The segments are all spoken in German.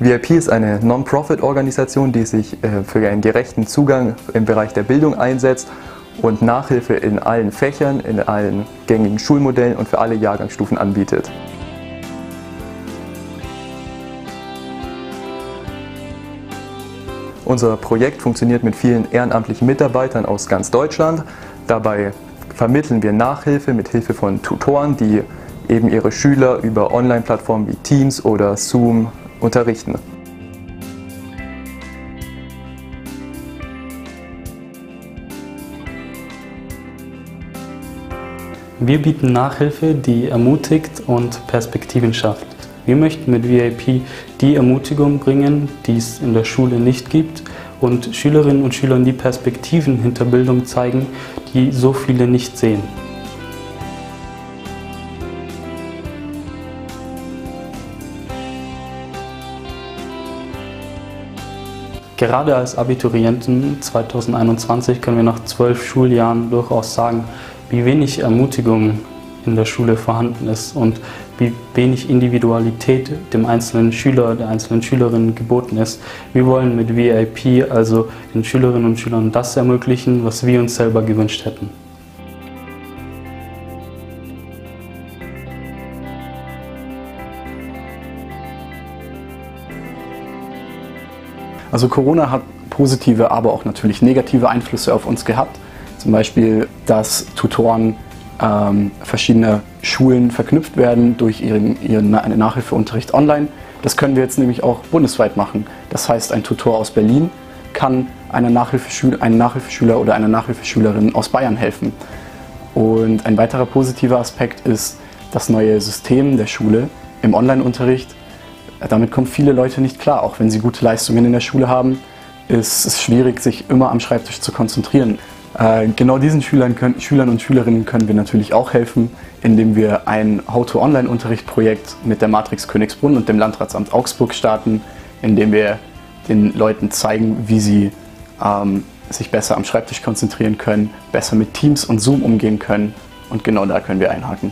VIP ist eine Non-Profit-Organisation, die sich äh, für einen gerechten Zugang im Bereich der Bildung einsetzt und Nachhilfe in allen Fächern, in allen gängigen Schulmodellen und für alle Jahrgangsstufen anbietet. Unser Projekt funktioniert mit vielen ehrenamtlichen Mitarbeitern aus ganz Deutschland. Dabei vermitteln wir Nachhilfe mit Hilfe von Tutoren, die eben ihre Schüler über Online-Plattformen wie Teams oder Zoom unterrichten. Wir bieten Nachhilfe, die ermutigt und Perspektiven schafft. Wir möchten mit VIP die Ermutigung bringen, die es in der Schule nicht gibt und Schülerinnen und Schülern die Perspektiven hinter Bildung zeigen, die so viele nicht sehen. Gerade als Abiturienten 2021 können wir nach zwölf Schuljahren durchaus sagen, wie wenig Ermutigung in der Schule vorhanden ist und wie wenig Individualität dem einzelnen Schüler, der einzelnen Schülerin geboten ist. Wir wollen mit VIP also den Schülerinnen und Schülern das ermöglichen, was wir uns selber gewünscht hätten. Also Corona hat positive, aber auch natürlich negative Einflüsse auf uns gehabt. Zum Beispiel, dass Tutoren ähm, verschiedene Schulen verknüpft werden durch ihren, ihren Nachhilfeunterricht online. Das können wir jetzt nämlich auch bundesweit machen. Das heißt, ein Tutor aus Berlin kann einer Nachhilfeschüler, einem Nachhilfeschüler oder einer Nachhilfeschülerin aus Bayern helfen. Und ein weiterer positiver Aspekt ist das neue System der Schule im Online-Unterricht damit kommen viele Leute nicht klar. Auch wenn sie gute Leistungen in der Schule haben, ist es schwierig, sich immer am Schreibtisch zu konzentrieren. Äh, genau diesen Schülern, können, Schülern und Schülerinnen können wir natürlich auch helfen, indem wir ein How-to-Online-Unterricht-Projekt mit der Matrix Königsbrunn und dem Landratsamt Augsburg starten, indem wir den Leuten zeigen, wie sie ähm, sich besser am Schreibtisch konzentrieren können, besser mit Teams und Zoom umgehen können. Und genau da können wir einhaken.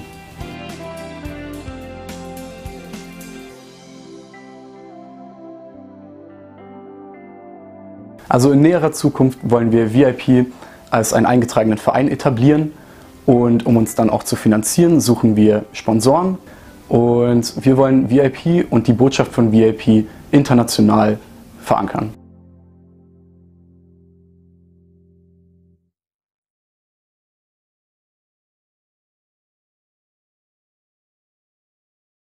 Also in näherer Zukunft wollen wir VIP als einen eingetragenen Verein etablieren und um uns dann auch zu finanzieren, suchen wir Sponsoren und wir wollen VIP und die Botschaft von VIP international verankern.